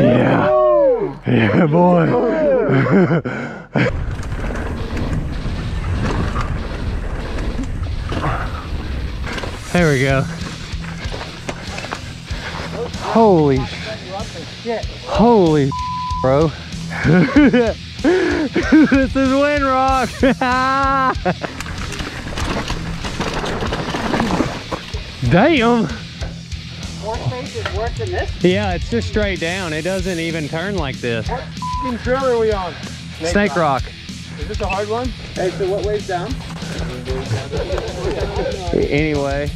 Yeah. Yeah, boy. There we go. Holy Holy bro. this is Windrock. Damn. Horse face worse than this? Yeah, it's just straight down. It doesn't even turn like this. What f***ing trail are we on? Snake Rock. Is this a hard one? Hey, so what weighs down? Anyway,